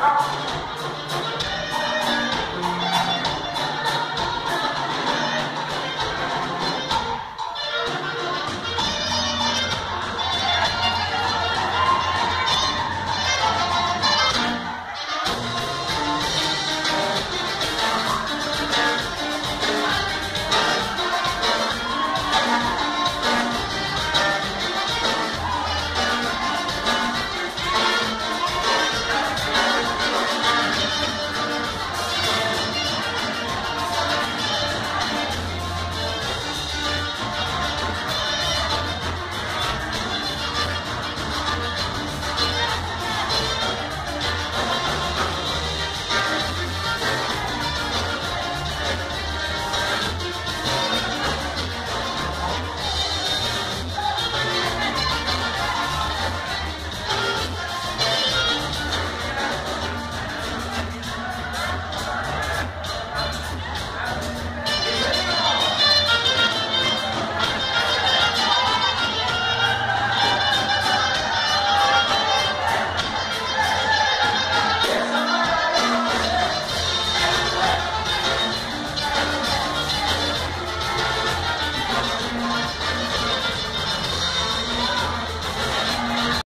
up.